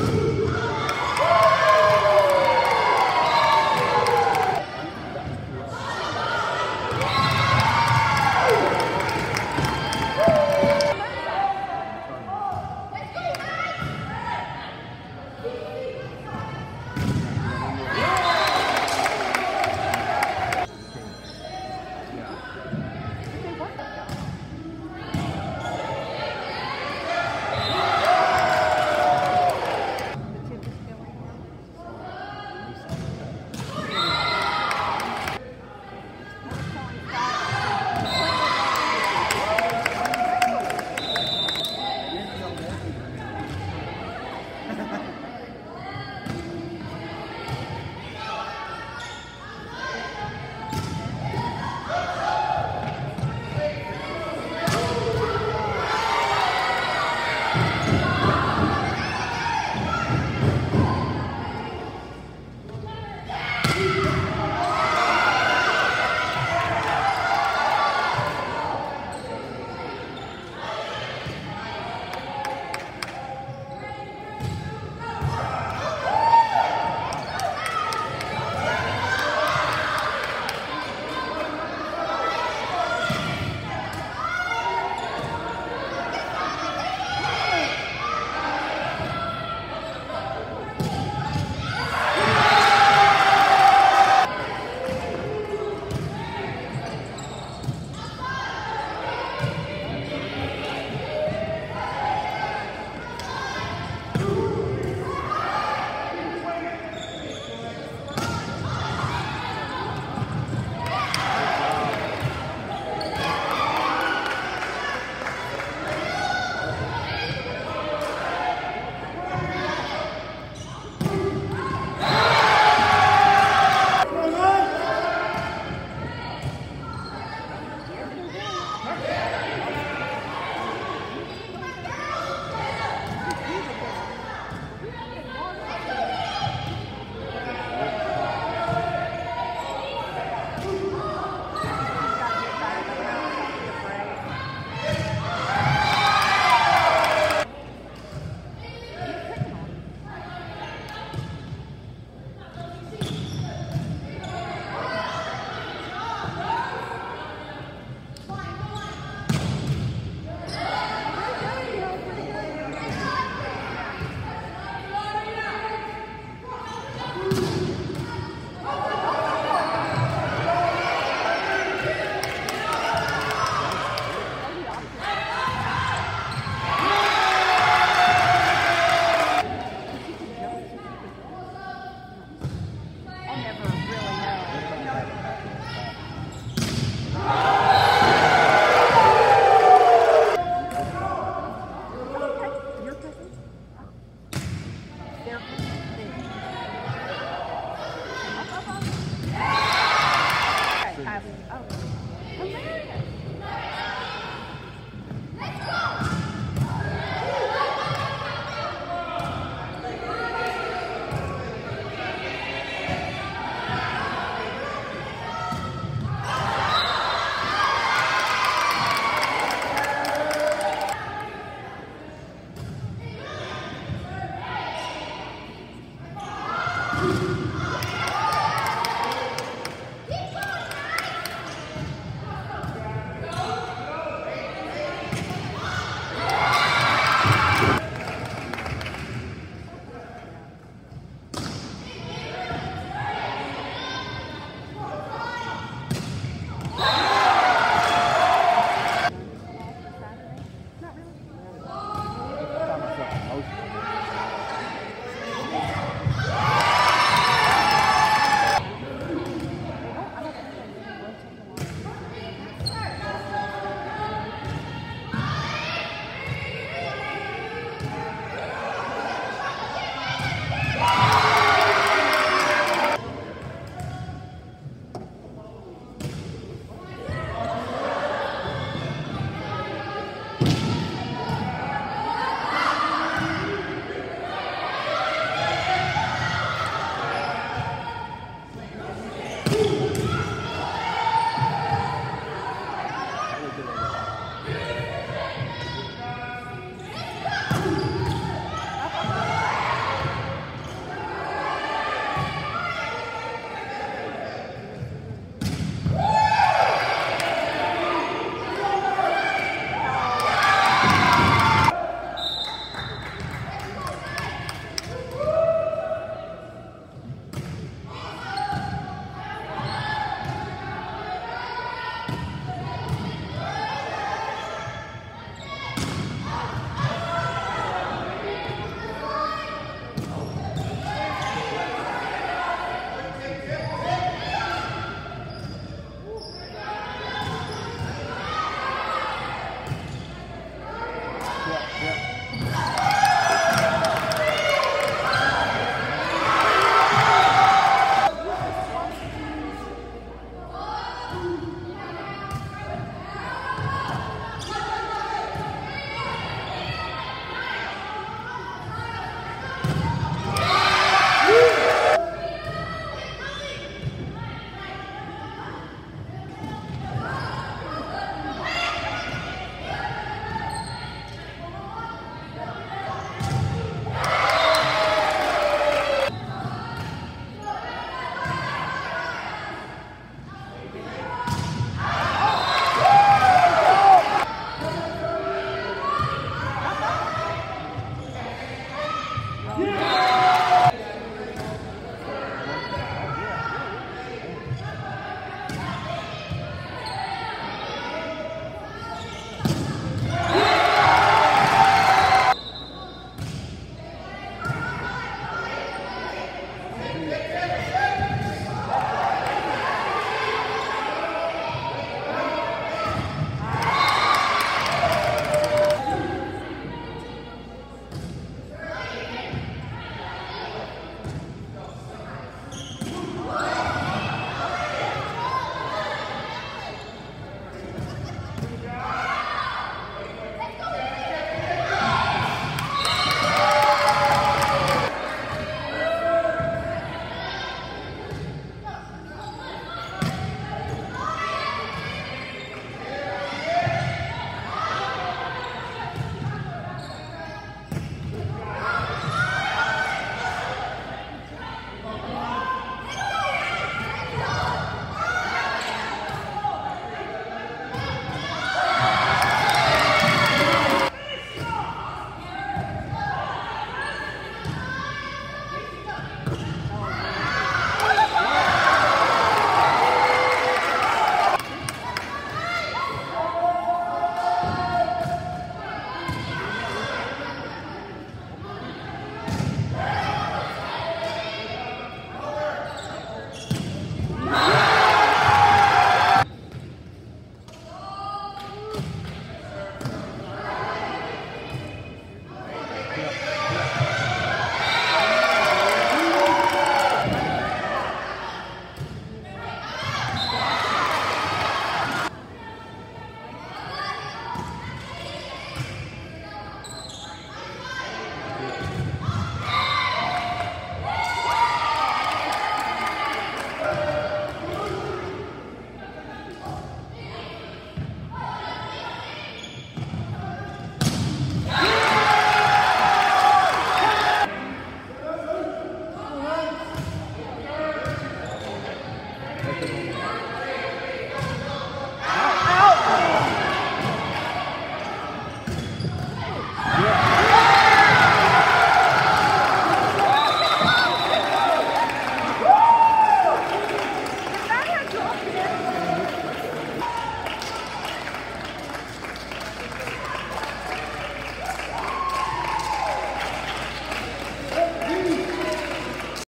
you